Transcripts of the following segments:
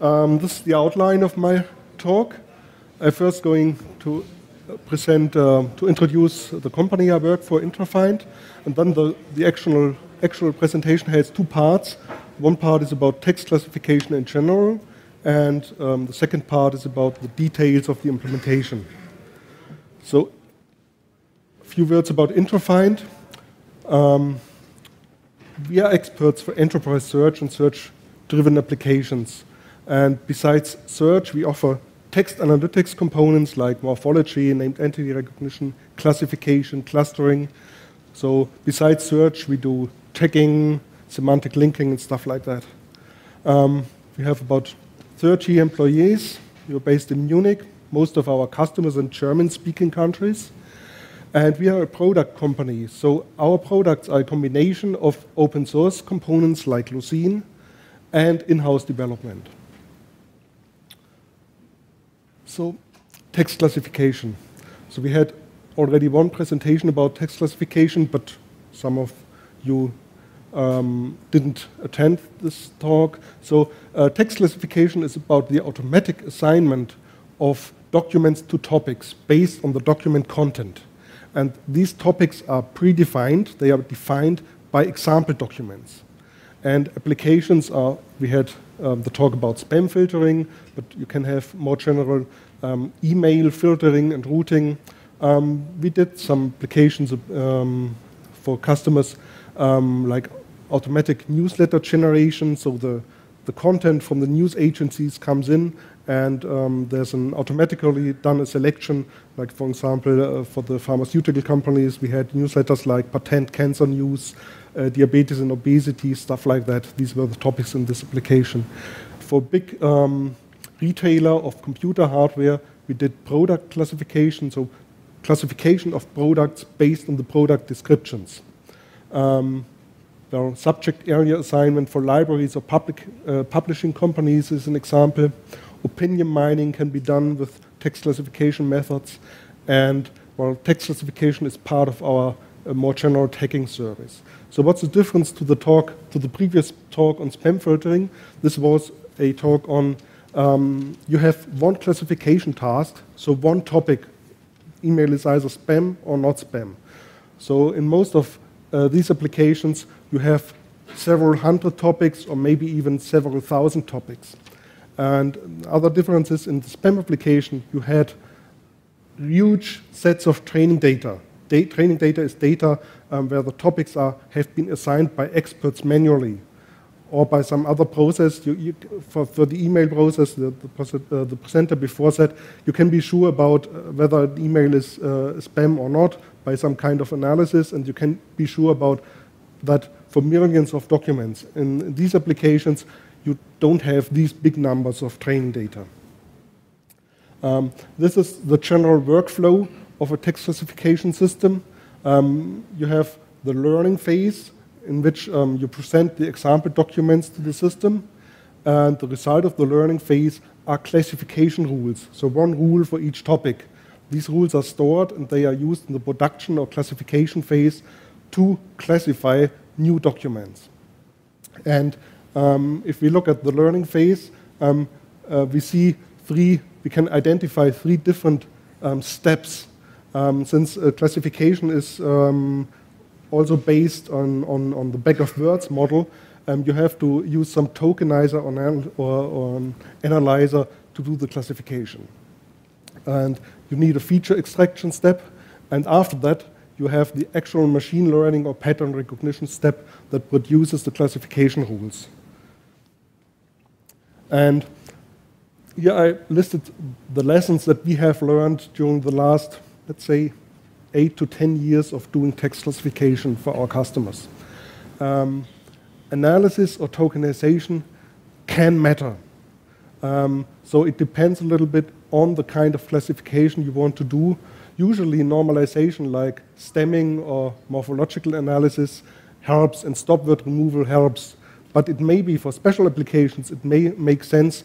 Um, this is the outline of my talk. I'm first going to present, uh, to introduce the company I work for, Intrafind, and then the, the actual, actual presentation has two parts. One part is about text classification in general, and um, the second part is about the details of the implementation. So, a few words about Intrafind. Um, we are experts for enterprise search and search driven applications. And besides search, we offer text analytics components like morphology, named entity recognition, classification, clustering. So, besides search, we do tagging, semantic linking, and stuff like that. Um, we have about 30 employees. We're based in Munich. Most of our customers in German speaking countries. And we are a product company. So our products are a combination of open source components like Lucene and in house development. So, text classification. So we had already one presentation about text classification, but some of you um, didn't attend this talk. So uh, text classification is about the automatic assignment of documents to topics based on the document content. And these topics are predefined, they are defined by example documents. And applications are, we had um, the talk about spam filtering, but you can have more general um, email filtering and routing. Um, we did some applications um, for customers um, like automatic newsletter generation, so the, the content from the news agencies comes in and um, there's an automatically done a selection. Like for example, uh, for the pharmaceutical companies, we had newsletters like patent cancer news, uh, diabetes and obesity, stuff like that. These were the topics in this application. For big um, retailer of computer hardware, we did product classification, so classification of products based on the product descriptions. Um, well, subject area assignment for libraries or public uh, publishing companies is an example opinion mining can be done with text classification methods, and well, text classification is part of our uh, more general tagging service. So what's the difference to the talk, to the previous talk on spam filtering? This was a talk on um, you have one classification task, so one topic. Email is either spam or not spam. So in most of uh, these applications, you have several hundred topics or maybe even several thousand topics. And other differences in the spam application, you had huge sets of training data. Training data is data um, where the topics are, have been assigned by experts manually or by some other process. You, you, for, for, the email process, the, the, uh, the, presenter before said, you can be sure about uh, whether an email is uh, spam or not by some kind of analysis, and you can be sure about that for millions of documents. In these applications, you don't have these big numbers of training data. Um, this is the general workflow of a text classification system. Um, you have the learning phase in which um, you present the example documents to the system, and the result of the learning phase are classification rules. So one rule for each topic. These rules are stored and they are used in the production or classification phase to classify new documents. And um, if we look at the learning phase, um, uh, we see three, we can identify three different um, steps. Um, since uh, classification is um, also based on, on, on, the bag of words model, um, you have to use some tokenizer or, or, or an analyzer to do the classification. And you need a feature extraction step, and after that, you have the actual machine learning or pattern recognition step that produces the classification rules. And here I listed the lessons that we have learned during the last, let's say, eight to 10 years of doing text classification for our customers. Um, analysis or tokenization can matter. Um, so it depends a little bit on the kind of classification you want to do. Usually normalization like stemming or morphological analysis helps and stop word removal helps but it may be for special applications, it may make sense.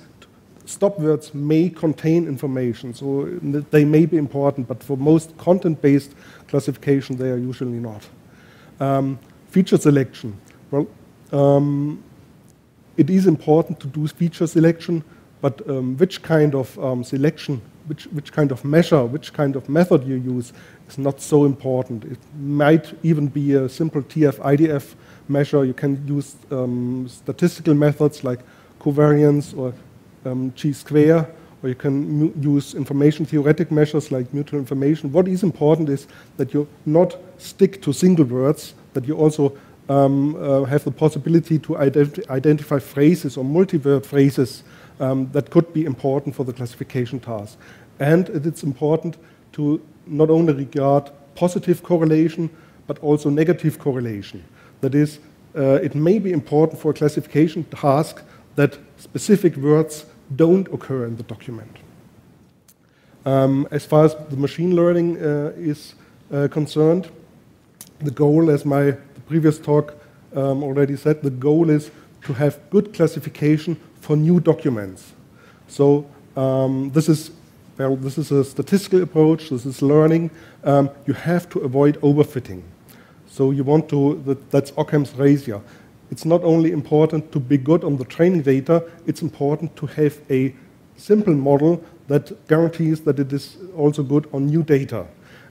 Stop words may contain information, so they may be important, but for most content based classification, they are usually not. Um, feature selection. Well, um, it is important to do feature selection but um, which kind of um, selection, which, which kind of measure, which kind of method you use is not so important. It might even be a simple TF-IDF measure. You can use um, statistical methods like covariance or um, chi-square, or you can use information theoretic measures like mutual information. What is important is that you not stick to single words, that you also um, uh, have the possibility to ident identify phrases or multi-word phrases um, that could be important for the classification task. And it's important to not only regard positive correlation, but also negative correlation. That is, uh, it may be important for a classification task that specific words don't occur in the document. Um, as far as the machine learning uh, is uh, concerned, the goal, as my previous talk um, already said, the goal is to have good classification for new documents. So um, this is well, this is a statistical approach. This is learning. Um, you have to avoid overfitting. So you want to. That, that's Occam's razor. It's not only important to be good on the training data. It's important to have a simple model that guarantees that it is also good on new data.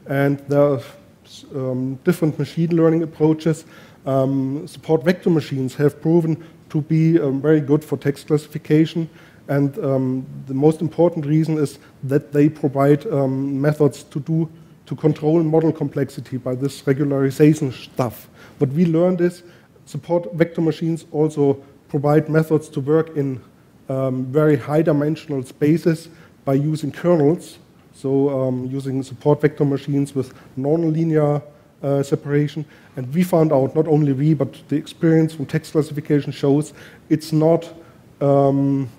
And there are um, different machine learning approaches. Um, support vector machines have proven to be um, very good for text classification. And um, the most important reason is that they provide um, methods to do to control model complexity by this regularization stuff. What we learned is support vector machines also provide methods to work in um, very high dimensional spaces by using kernels. So um, using support vector machines with nonlinear uh, separation. And we found out, not only we, but the experience from text classification shows it's not um,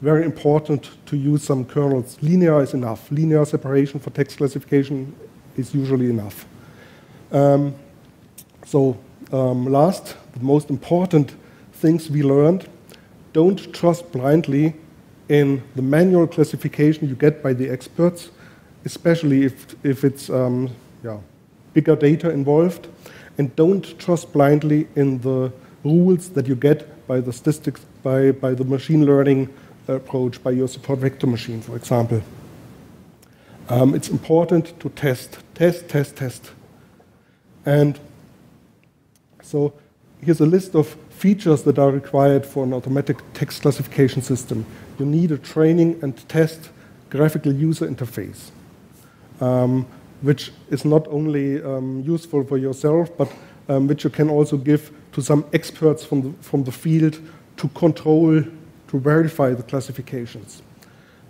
very important to use some kernels. Linear is enough. Linear separation for text classification is usually enough. Um, so um, last, the most important things we learned, don't trust blindly in the manual classification you get by the experts, especially if, if it's um, yeah, bigger data involved. And don't trust blindly in the rules that you get by the statistics, by, by the machine learning approach, by your support vector machine, for example. Um, it's important to test, test, test, test. And so here's a list of features that are required for an automatic text classification system. You need a training and test graphical user interface. Um, which is not only um, useful for yourself, but um, which you can also give to some experts from the, from the field to control, to verify the classifications.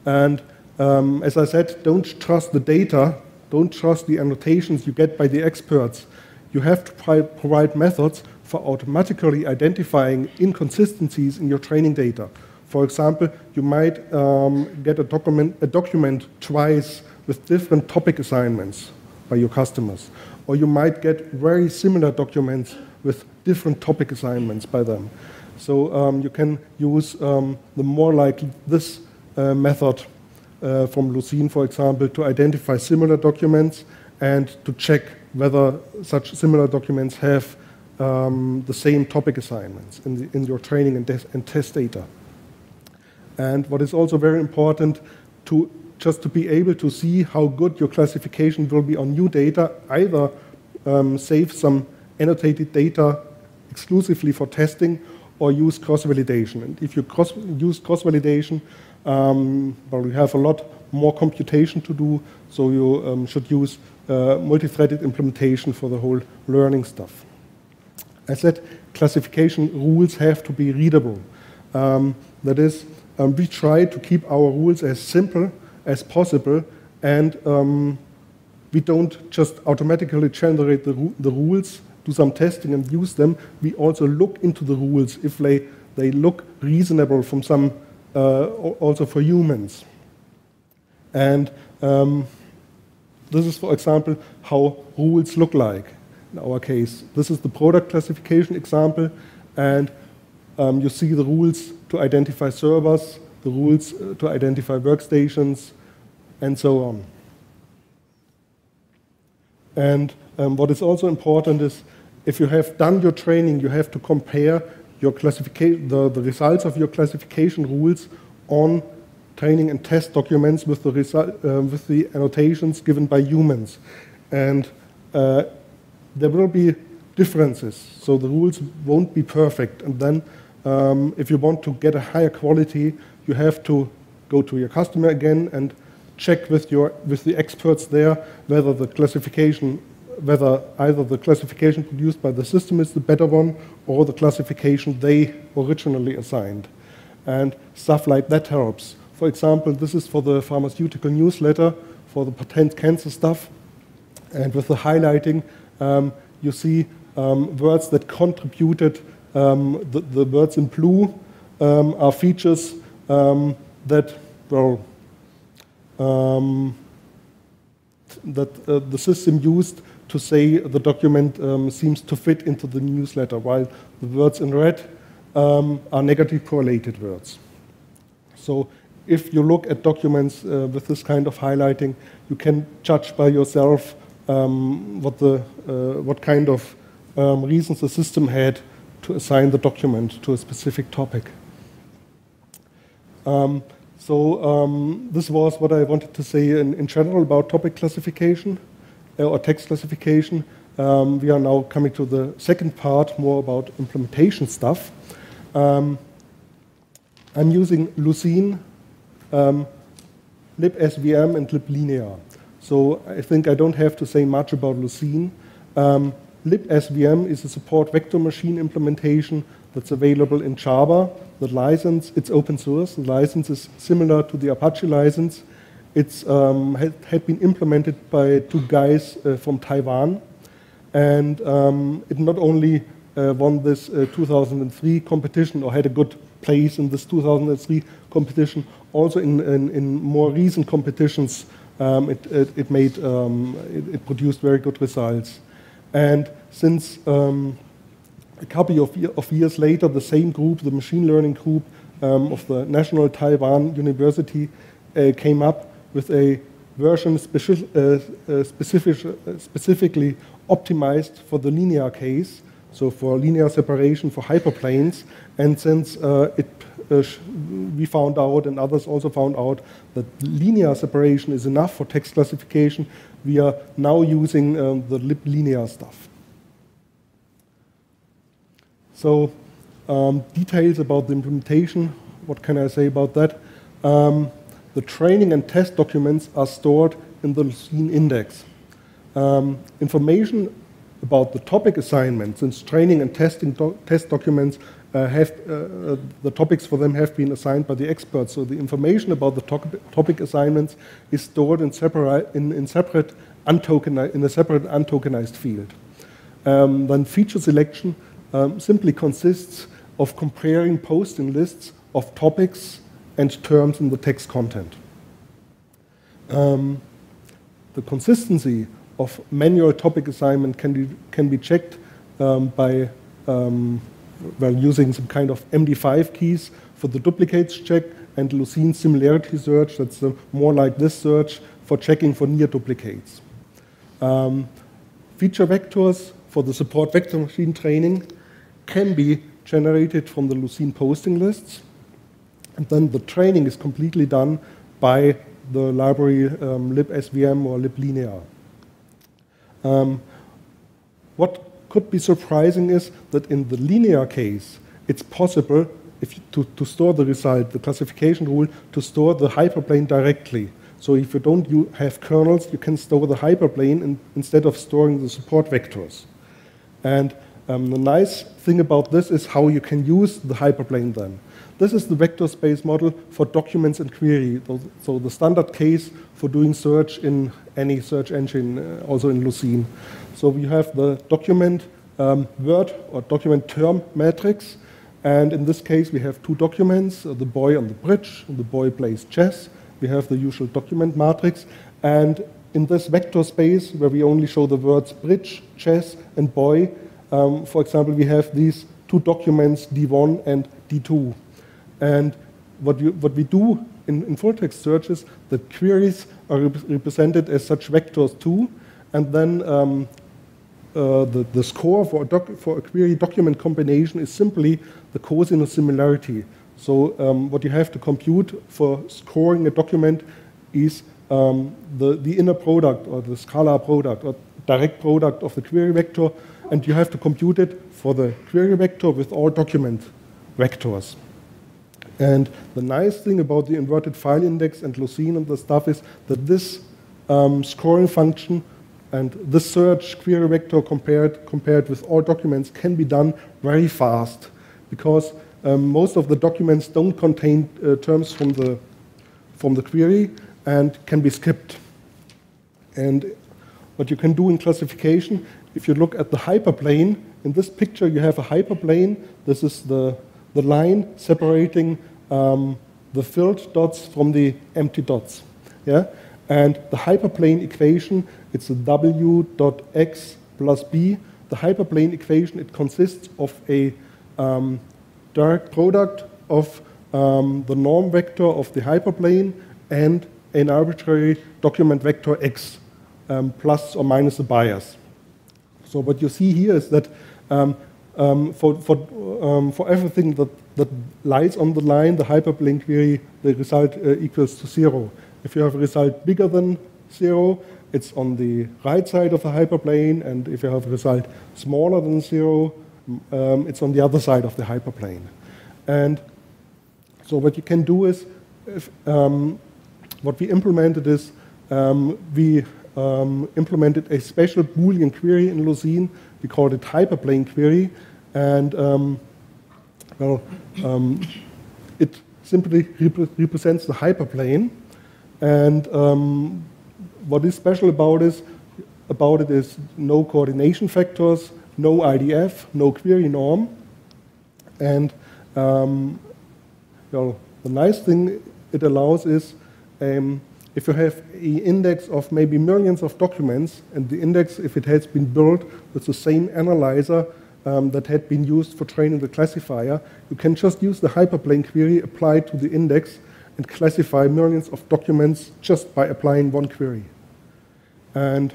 And um, as I said, don't trust the data, don't trust the annotations you get by the experts. You have to provide methods for automatically identifying inconsistencies in your training data. For example, you might um, get a document, a document twice with different topic assignments by your customers. Or you might get very similar documents with different topic assignments by them. So um, you can use um, the more like this uh, method uh, from Lucene, for example, to identify similar documents and to check whether such similar documents have um, the same topic assignments in, the, in your training and, and, test data. And what is also very important to just to be able to see how good your classification will be on new data, either um, save some annotated data exclusively for testing or use cross-validation. And if you cross, use cross-validation, um, well, you have a lot more computation to do, so you um, should use uh, multi-threaded implementation for the whole learning stuff. I said classification rules have to be readable. Um, that is, um, we try to keep our rules as simple as possible, and um, we don't just automatically generate the, the rules, do some testing and use them. We also look into the rules if they, they look reasonable from some, uh, also for humans. And um, this is, for example, how rules look like in our case. This is the product classification example, and um, you see the rules to identify servers, the rules uh, to identify workstations, and so on. And um, what is also important is if you have done your training, you have to compare your classification, the, the results of your classification rules on training and test documents with the, result, uh, with the annotations given by humans. And uh, there will be differences, so the rules won't be perfect. And then, um, if you want to get a higher quality, you have to go to your customer again and check with, your, with the experts there whether the classification whether either the classification produced by the system is the better one or the classification they originally assigned. And stuff like that helps. For example, this is for the pharmaceutical newsletter for the patent cancer stuff. And with the highlighting, um, you see um, words that contributed, um, the, the, words in blue um, are features um, that, well, that uh, the system used to say the document um, seems to fit into the newsletter, while the words in red um, are negative correlated words. So if you look at documents uh, with this kind of highlighting, you can judge by yourself um, what, the, uh, what kind of um, reasons the system had to assign the document to a specific topic. Um, so um, this was what I wanted to say in, in general about topic classification uh, or text classification. Um, we are now coming to the second part, more about implementation stuff. Um, I'm using Lucene, um, libsvm, and liblinear. So I think I don't have to say much about Lucene. Um, libsvm is a support vector machine implementation that's available in Java. The license, it's open source. The license is similar to the Apache license. It's um, had, had, been implemented by two guys uh, from Taiwan. And um, it not only uh, won this uh, 2003 competition or had a good place in this 2003 competition, also in, in, in more recent competitions um, it, it, it, made, um, it, it, produced very good results. And since um, a couple of, of, years later, the same group, the machine learning group um, of the National Taiwan University, uh, came up with a version speci uh, uh, specific, specifically optimized for the linear case, so for linear separation for hyperplanes. And since uh, it we found out, and others also found out, that linear separation is enough for text classification. We are now using um, the linear stuff. So, um, details about the implementation. What can I say about that? Um, the training and test documents are stored in the Lucene index. Um, information about the topic assignment, since training and testing test documents uh, have, uh, the topics for them have been assigned by the experts. So the information about the to topic assignments is stored in separate, in, in separate in a separate untokenized field. Um, then feature selection um, simply consists of comparing posting lists of topics and terms in the text content. Um, the consistency of manual topic assignment can be, can be checked um, by um, well, using some kind of MD5 keys for the duplicates check and Lucene similarity search, that's uh, more like this search for checking for near duplicates. Um, feature vectors for the support vector machine training can be generated from the Lucene posting lists. And then the training is completely done by the library um, libsvm or liblinear. Um, what could be surprising is that in the linear case, it's possible if to, to store the result, the classification rule, to store the hyperplane directly. So if you don't you have kernels, you can store the hyperplane in, instead of storing the support vectors. And um, the nice thing about this is how you can use the hyperplane then. This is the vector space model for documents and query. So the standard case for doing search in any search engine, uh, also in Lucene. So we have the document um, word or document term matrix. And in this case, we have two documents, uh, the boy on the bridge, the boy plays chess. We have the usual document matrix. And in this vector space, where we only show the words bridge, chess, and boy, um, for example, we have these two documents, D1 and D2. And what, you, what we do in, in full text searches, the queries are rep represented as such vectors too, and then um, uh, the, the score for a, for a, query document combination is simply the cosinus similarity. So um, what you have to compute for scoring a document is um, the, the inner product or the scalar product or direct product of the query vector, and you have to compute it for the query vector with all document vectors. And the nice thing about the inverted file index and Lucene and the stuff is that this um, scoring function and this search query vector compared, compared with all documents can be done very fast because um, most of the documents don't contain uh, terms from the, from the query and can be skipped. And what you can do in classification, if you look at the hyperplane, in this picture you have a hyperplane. This is the the line separating um, the filled dots from the empty dots. Yeah? And the hyperplane equation, it's a w dot x plus b. The hyperplane equation, it consists of a um, direct product of um, the norm vector of the hyperplane and an arbitrary document vector x um, plus or minus a bias. So what you see here is that um, um, for, for, um, for everything that, that lies on the line, the hyperplane query, the result uh, equals to zero. If you have a result bigger than zero, it's on the right side of the hyperplane, and if you have a result smaller than zero, um, it's on the other side of the hyperplane. And so what you can do is, if, um, what we implemented is, um, we um, implemented a special Boolean query in Lucene. We called it hyperplane query, and well, um, it simply rep represents the hyperplane. And um, what is special about, is, about it is no coordination factors, no IDF, no query norm. And um, well, the nice thing it allows is um, if you have an index of maybe millions of documents, and the index, if it has been built with the same analyzer um, that had been used for training the classifier, you can just use the hyperplane query applied to the index and classify millions of documents just by applying one query. And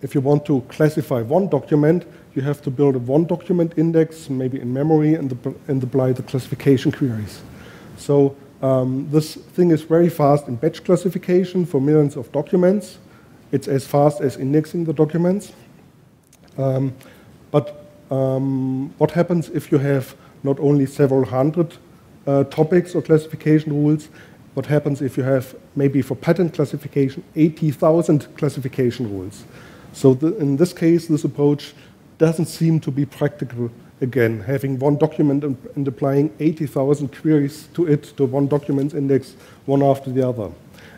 if you want to classify one document, you have to build a one document index, maybe in memory, and, the, and apply the classification queries. So um, this thing is very fast in batch classification for millions of documents. It's as fast as indexing the documents. Um, but um, what happens if you have not only several hundred uh, topics or classification rules, what happens if you have maybe for patent classification 80,000 classification rules? So the, in this case, this approach doesn't seem to be practical again, having one document and, applying 80,000 queries to it, to one document index, one after the other.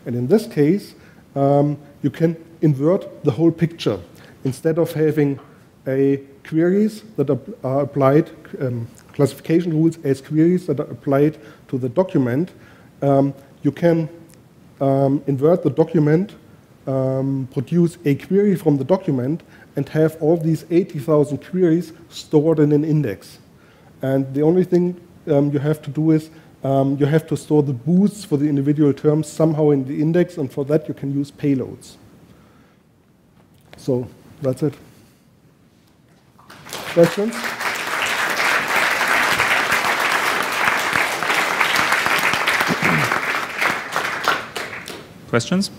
And in this case, um, you can invert the whole picture. Instead of having a queries that are applied, um, classification rules as queries that are applied to the document, um, you can um, invert the document, um, produce a query from the document, and have all these 80,000 queries stored in an index. And the only thing um, you have to do is um, you have to store the boosts for the individual terms somehow in the index, and for that you can use payloads. So that's it. Questions? Questions?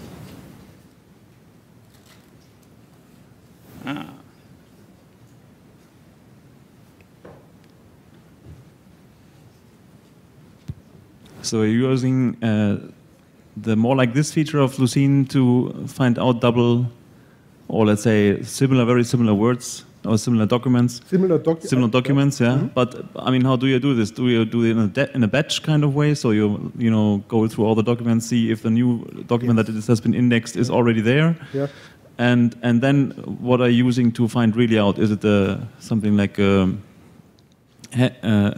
So you're using uh, the more like this feature of Lucene to find out double, or let's say similar, very similar words or similar documents. Similar, docu similar documents, yeah. Mm -hmm. But I mean, how do you do this? Do you do it in a, in a batch kind of way? So you you know go through all the documents, see if the new document yes. that has been indexed is already there. Yeah. And and then what are you using to find really out? Is it uh, something like um, uh,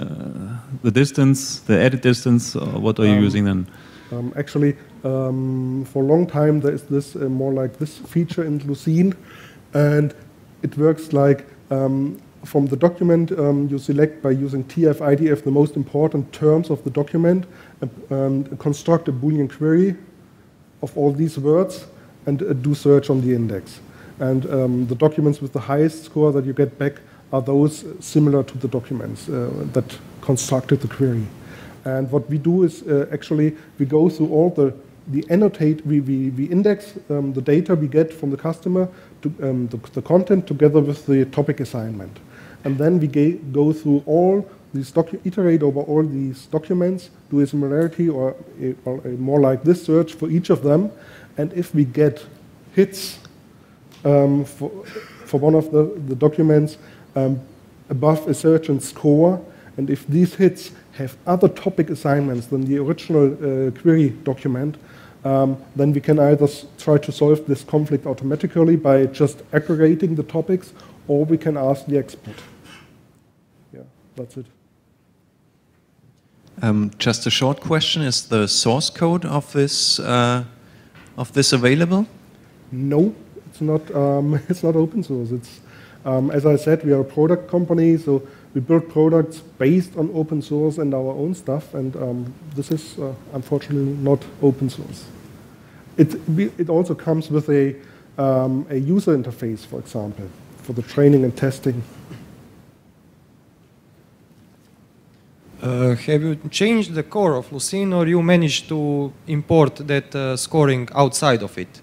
the distance, the edit distance, or what are you um, using then? Um, actually, um, for a long time there is this uh, more like this feature in Lucene, and it works like um, from the document um, you select by using TF-IDF the most important terms of the document, and construct a Boolean query of all these words, and uh, do search on the index. And um, the documents with the highest score that you get back are those similar to the documents uh, that constructed the query. And what we do is uh, actually we go through all the the annotate we, we, we index um, the data we get from the customer to um, the, the, content together with the topic assignment. And then we go through all these iterate over all these documents do a similarity or, a, or a more like this search for each of them. And if we get hits um, for, for one of the, the documents um, above a certain score and if these hits have other topic assignments than the original uh, query document, um, then we can either try to solve this conflict automatically by just aggregating the topics, or we can ask the expert. Yeah, that's it. Um, just a short question: Is the source code of this uh, of this available? No, it's not. Um, it's not open source. It's um, as I said, we are a product company, so we build products based on open source and our own stuff, and um, this is uh, unfortunately not open source. It, it also comes with a, um, a user interface, for example, for the training and testing. Uh, have you changed the core of Lucene or you managed to import that uh, scoring outside of it?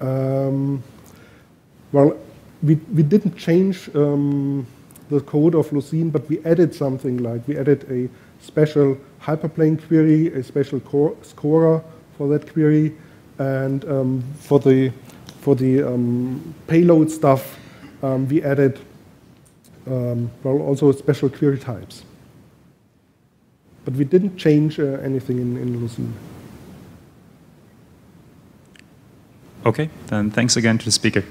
Um, well, we, we didn't change um, the code of Lucene, but we added something like we added a special hyperplane query, a special scorer for that query, and um, for the for the um, payload stuff, um, we added um, well also special query types. But we didn't change uh, anything in, in Lucene. Okay, then thanks again to the speaker.